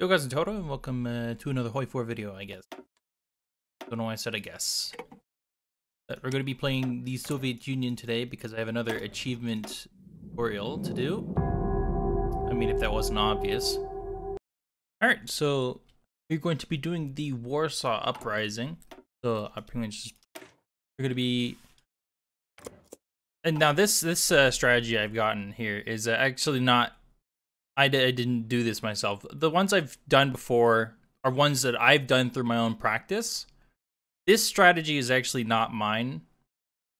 Yo guys, it's Tooru, and welcome uh, to another Hoi 4 video, I guess. Don't know why I said I guess. But we're going to be playing the Soviet Union today because I have another achievement tutorial to do. I mean, if that wasn't obvious. Alright, so we're going to be doing the Warsaw Uprising. So I pretty much just, we're going to be... And now this, this uh, strategy I've gotten here is uh, actually not I d- I didn't do this myself. The ones I've done before are ones that I've done through my own practice. This strategy is actually not mine.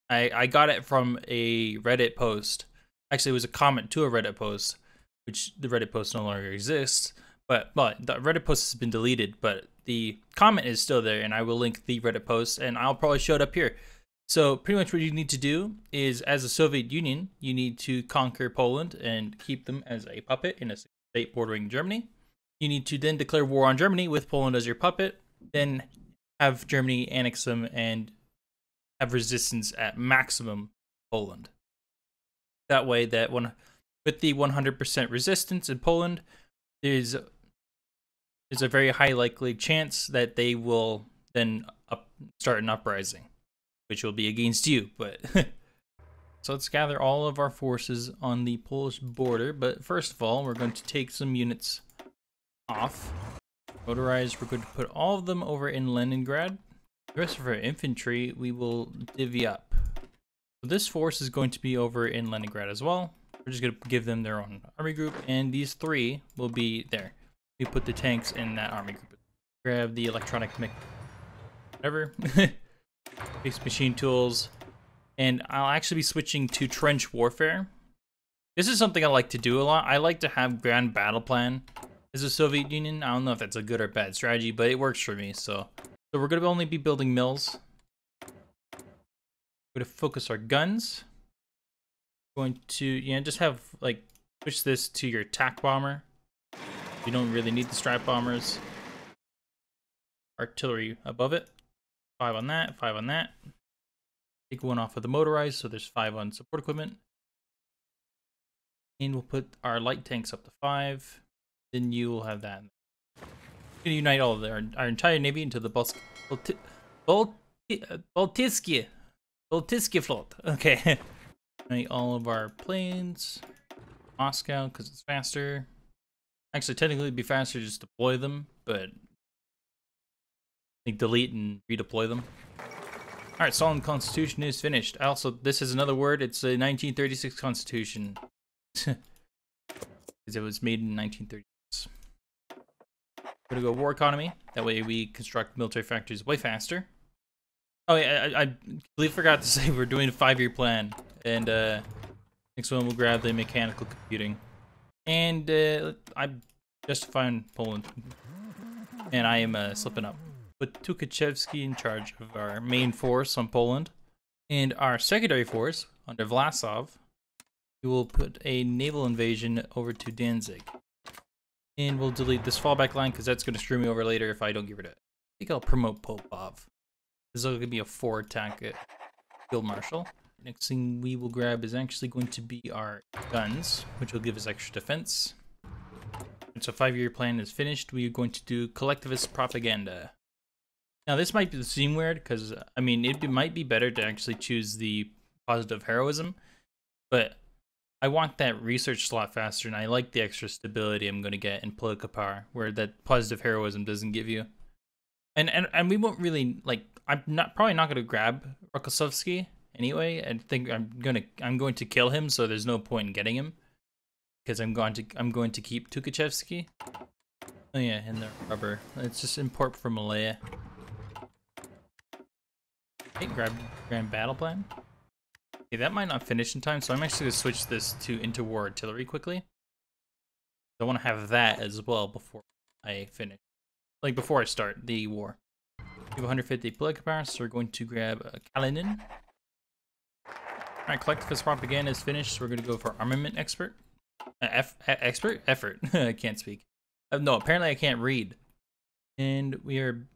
I, I got it from a Reddit post. Actually, it was a comment to a Reddit post, which the Reddit post no longer exists. But but the Reddit post has been deleted, but the comment is still there, and I will link the Reddit post, and I'll probably show it up here. So pretty much what you need to do is, as a Soviet Union, you need to conquer Poland and keep them as a puppet in a state bordering Germany. You need to then declare war on Germany with Poland as your puppet, then have Germany annex them and have resistance at maximum Poland. That way, that one with the 100% resistance in Poland, there's there's a very high likely chance that they will then up, start an uprising which will be against you, but so let's gather all of our forces on the Polish border, but first of all, we're going to take some units off. Motorized, we're going to put all of them over in Leningrad. The rest of our infantry, we will divvy up. So this force is going to be over in Leningrad as well. We're just going to give them their own army group, and these three will be there. We put the tanks in that army group. Grab the electronic mic whatever. Base machine tools. And I'll actually be switching to trench warfare. This is something I like to do a lot. I like to have grand battle plan as a Soviet Union. I don't know if that's a good or bad strategy, but it works for me. So, so we're going to only be building mills. We're going to focus our guns. Going to, yeah, just have, like, push this to your attack bomber. You don't really need the strike bombers. Artillery above it. Five on that, five on that. Take one off of the motorized, so there's five on support equipment. And we'll put our light tanks up to five. Then you will have that. Gonna unite all of our, our entire navy into the Baltic, Baltisky, Baltisky float. Okay. unite all of our planes. Moscow, because it's faster. Actually, technically, it'd be faster to just deploy them, but like delete and redeploy them. All right, Stalin Constitution is finished. Also, this is another word. It's a 1936 Constitution. Because it was made in 1936. We're gonna go war economy. That way we construct military factories way faster. Oh yeah, I, I completely forgot to say we're doing a five-year plan. And uh, next one we'll grab the mechanical computing. And uh, I'm justifying Poland. And I am uh, slipping up put Tukhachevsky in charge of our main force on Poland. And our secondary force, under Vlasov, we will put a naval invasion over to Danzig. And we'll delete this fallback line because that's going to screw me over later if I don't get rid of it. I think I'll promote Popov. This is going to be a four attack field marshal. Next thing we will grab is actually going to be our guns, which will give us extra defense. And so five-year plan is finished. We are going to do collectivist propaganda. Now, this might seem weird because, I mean, it might be better to actually choose the positive heroism, but I want that research slot faster, and I like the extra stability I'm going to get in political power, where that positive heroism doesn't give you. And and, and we won't really like. I'm not probably not going to grab Rokossovsky anyway. I think I'm gonna I'm going to kill him, so there's no point in getting him because I'm going to I'm going to keep Tukhachevsky. Oh yeah, and the rubber. It's just import from Malaya. Okay, grab Grand Battle Plan. Okay, that might not finish in time, so I'm actually to switch this to interwar artillery quickly. I want to have that as well before I finish. Like, before I start the war. We have 150 political power, so we're going to grab uh, Kalinin. Alright, collectivist propaganda is finished, so we're going to go for armament expert. Uh, F expert? Effort. I can't speak. Uh, no, apparently I can't read. And we are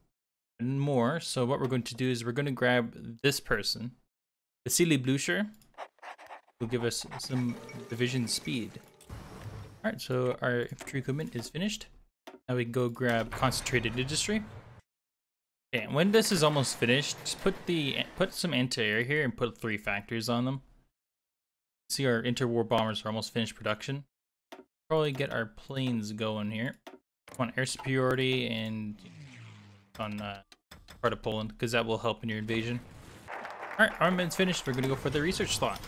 more. So what we're going to do is we're going to grab this person, Vasily Blucher, will give us some division speed. All right, so our infantry equipment is finished. Now we go grab concentrated industry. Okay, when this is almost finished, just put the put some anti-air here and put three factories on them. See our interwar bombers are almost finished production. Probably get our planes going here. On air superiority and on uh, part of Poland because that will help in your invasion. All right, armament's finished. We're gonna go for the research slot.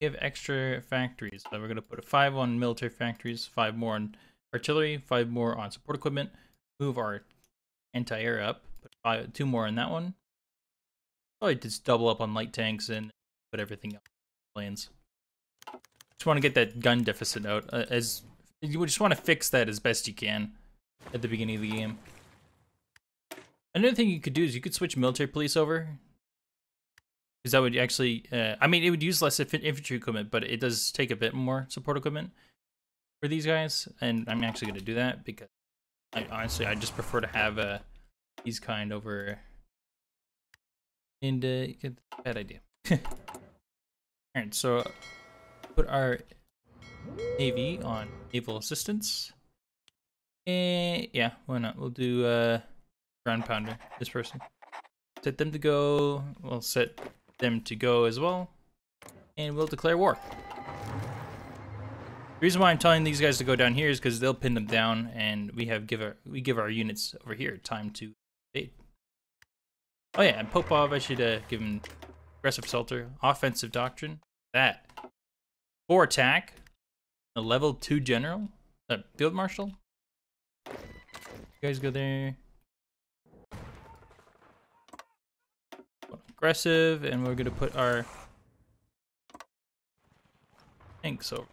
We have extra factories, so we're gonna put a five on military factories, five more on artillery, five more on support equipment. Move our anti-air up put five, two more on that one. Probably just double up on light tanks and put everything up planes. Just want to get that gun deficit out uh, as you just want to fix that as best you can at the beginning of the game. Another thing you could do is you could switch military police over. Because that would actually, uh, I mean, it would use less infantry equipment, but it does take a bit more support equipment for these guys. And I'm actually going to do that because I honestly, I just prefer to have a these kind over and uh, bad idea. Alright, so put our navy on naval assistance. And yeah, why not? We'll do uh ground pounder, this person. Set them to go, we'll set them to go as well. And we'll declare war. The reason why I'm telling these guys to go down here is because they'll pin them down and we have give our we give our units over here time to Oh yeah, and Popov, I should uh, give him aggressive assaulter, offensive doctrine. That. For attack, a level 2 general, a field marshal. You guys go there. Aggressive, and we're gonna put our tanks over.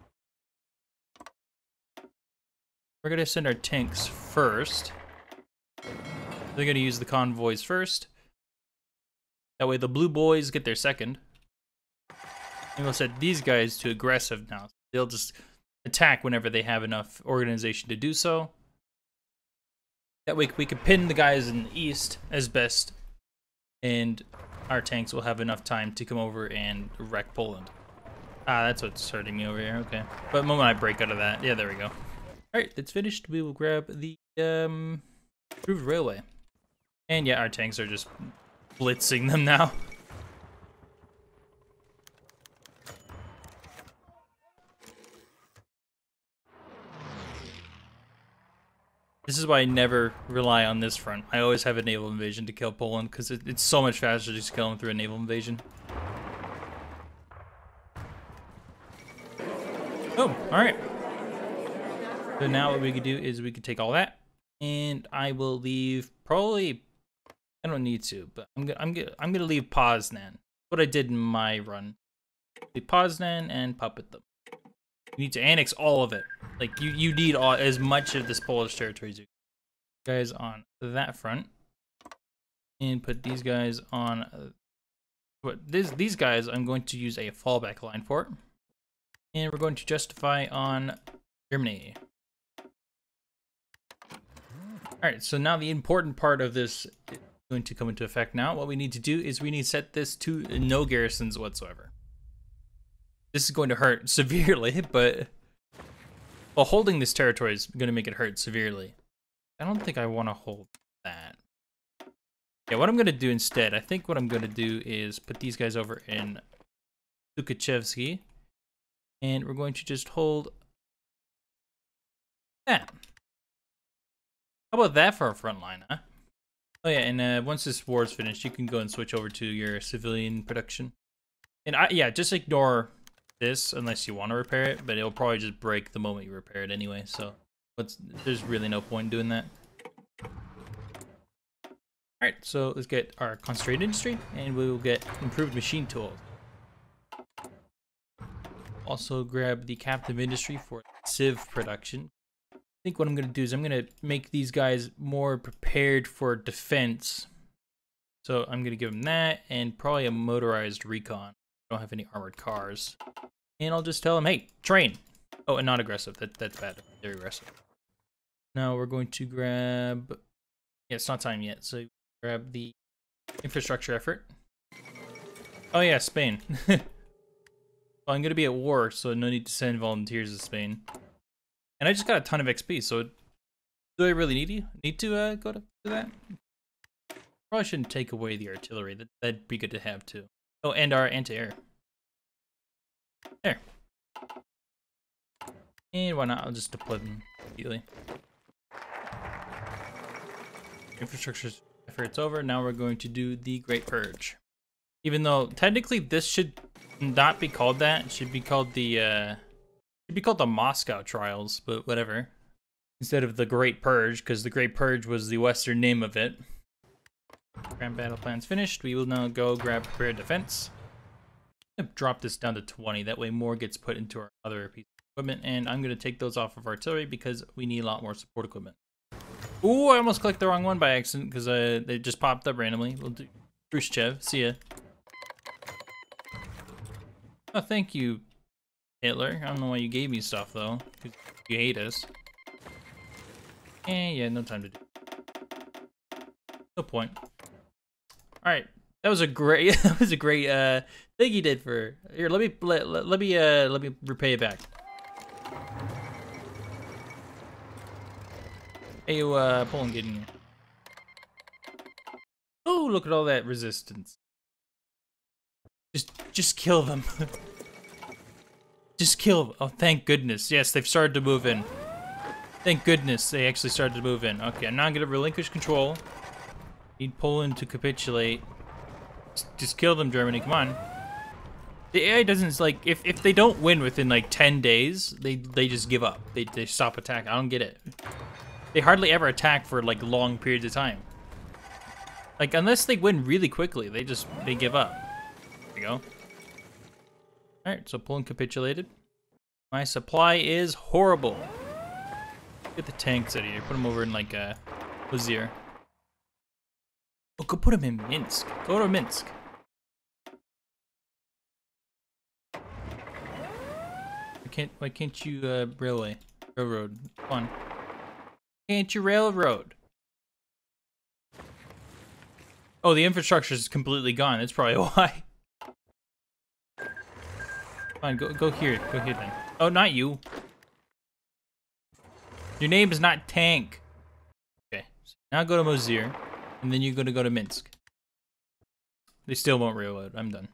We're gonna send our tanks first. They're gonna use the convoys first. That way the blue boys get their second. And we'll set these guys to aggressive now. They'll just attack whenever they have enough organization to do so. That way we can pin the guys in the east as best. And our tanks will have enough time to come over and wreck Poland. Ah, that's what's hurting me over here. Okay. But the moment I break out of that, yeah, there we go. Alright, it's finished. We will grab the um, improved railway. And yeah, our tanks are just blitzing them now. This is why I never rely on this front. I always have a naval invasion to kill Poland because it, it's so much faster to just kill them through a naval invasion. Oh, alright. So now what we could do is we could take all that and I will leave probably I don't need to, but I'm gonna I'm gonna I'm gonna leave Poznan. What I did in my run. Leave Poznan and puppet them. You need to annex all of it. Like you you need all as much of this Polish territory as you guys on that front. And put these guys on uh, what this these guys I'm going to use a fallback line for. And we're going to justify on Germany. Alright, so now the important part of this is going to come into effect now. What we need to do is we need to set this to no garrisons whatsoever. This is going to hurt severely, but well, holding this territory is going to make it hurt severely. I don't think I want to hold that. Yeah, what I'm going to do instead, I think what I'm going to do is put these guys over in Tukhachevsky, and we're going to just hold that. How about that for a front line, huh? Oh yeah, and uh, once this war is finished, you can go and switch over to your civilian production. And I, yeah, just ignore this unless you want to repair it, but it'll probably just break the moment you repair it anyway. So, there's really no point in doing that. All right, so let's get our concentrated industry, and we will get improved machine tools. Also, grab the captive industry for sieve production I think what I'm going to do is I'm going to make these guys more prepared for defense. So I'm going to give them that and probably a motorized recon. Don't have any armored cars. And I'll just tell them, hey, train. Oh, and not aggressive. That, that's bad. They're aggressive. Now we're going to grab... Yeah, it's not time yet. So grab the infrastructure effort. Oh yeah, Spain. well, I'm going to be at war, so no need to send volunteers to Spain. And I just got a ton of XP, so Do I really need you? Need to uh, go to, to that? Probably shouldn't take away the artillery. That that'd be good to have too. Oh, and our anti-air. There. And why not? I'll just deploy them immediately. Infrastructure effort's over. Now we're going to do the Great Purge. Even though technically this should not be called that. It should be called the uh should be called the Moscow Trials, but whatever. Instead of the Great Purge, because the Great Purge was the Western name of it. Grand battle plan's finished. We will now go grab prepared defense. drop this down to 20. That way more gets put into our other piece of equipment. And I'm going to take those off of artillery because we need a lot more support equipment. Ooh, I almost clicked the wrong one by accident because uh, they just popped up randomly. We'll do Khrushchev. See ya. Oh, thank you, Hitler. I don't know why you gave me stuff, though. You hate us. Eh, yeah, no time to do. No point. Alright. That was a great, that was a great, uh, thing you did for, here, let me, let, let, me, uh, let me repay it back. Hey, you, uh, Poland getting here. Oh, look at all that resistance. Just, just kill them. just kill them. Oh, thank goodness. Yes, they've started to move in. Thank goodness they actually started to move in. Okay, I'm now gonna relinquish control. Need Poland to capitulate. Just, kill them, Germany. Come on. The AI doesn't like if if they don't win within like 10 days, they they just give up. They they stop attack. I don't get it. They hardly ever attack for like long periods of time. Like unless they win really quickly, they just they give up There we go. Alright, so Poland capitulated. My supply is horrible. Get the tanks out of here. Put them over in like uh, Lazier. Go put him in Minsk. Go to Minsk. Why can't why can't you uh, railway railroad? Come on. Can't you railroad? Oh, the infrastructure is completely gone. That's probably why. Fine, go go here. Go here then. Oh, not you. Your name is not Tank. Okay. So now go to Mozir, and then you're gonna go to Minsk. They still won't reload. I'm done.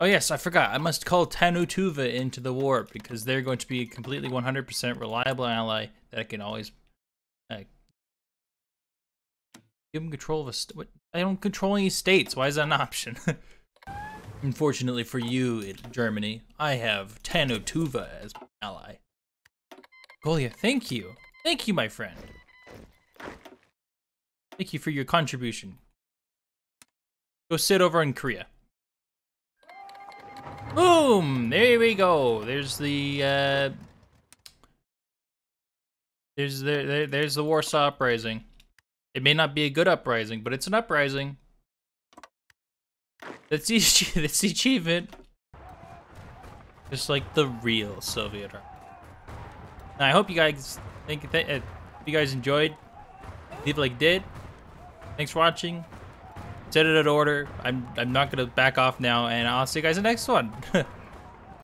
Oh yes, I forgot. I must call Tannu Tuva into the war because they're going to be a completely 100% reliable ally that I can always uh, give them control of a. St I don't control any states. Why is that an option? Unfortunately for you Germany, I have Tannu Tuva as my ally. Golia, thank you. Thank you, my friend. Thank you for your contribution. Go sit over in Korea. Boom! There we go. There's the uh There's the there, there's the Warsaw uprising. It may not be a good uprising, but it's an uprising. That's the, that's the achievement. Just like the real Soviet army. Now, I hope you guys think uh, you guys enjoyed. Leave like did. Thanks for watching. Set it in order. I'm I'm not gonna back off now, and I'll see you guys in the next one.